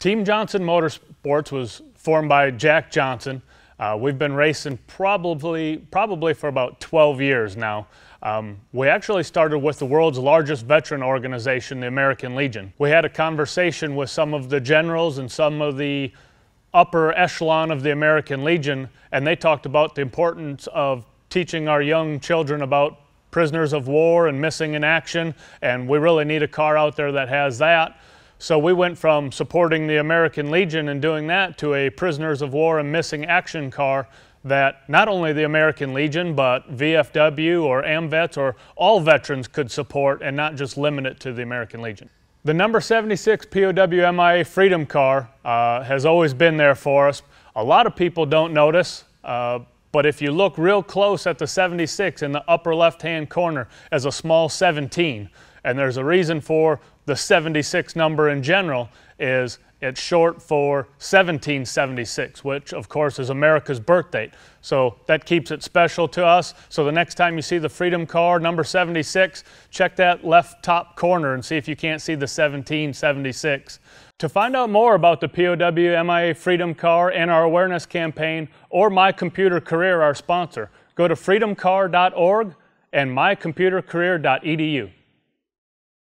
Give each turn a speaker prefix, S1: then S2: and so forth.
S1: Team Johnson Motorsports was formed by Jack Johnson. Uh, we've been racing probably probably for about 12 years now. Um, we actually started with the world's largest veteran organization, the American Legion. We had a conversation with some of the generals and some of the upper echelon of the American Legion, and they talked about the importance of teaching our young children about prisoners of war and missing in action, and we really need a car out there that has that. So we went from supporting the American Legion and doing that to a prisoners of war and missing action car that not only the American Legion, but VFW or AMVETS or all veterans could support and not just limit it to the American Legion. The number 76 POW MIA Freedom Car uh, has always been there for us. A lot of people don't notice, uh, but if you look real close at the 76 in the upper left-hand corner as a small 17, and there's a reason for the 76 number in general is it's short for 1776, which of course is America's birth date. So that keeps it special to us. So the next time you see the Freedom car, number 76, check that left top corner and see if you can't see the 1776. To find out more about the POW MIA Freedom Car and our awareness campaign or My Computer Career, our sponsor, go to freedomcar.org and mycomputercareer.edu.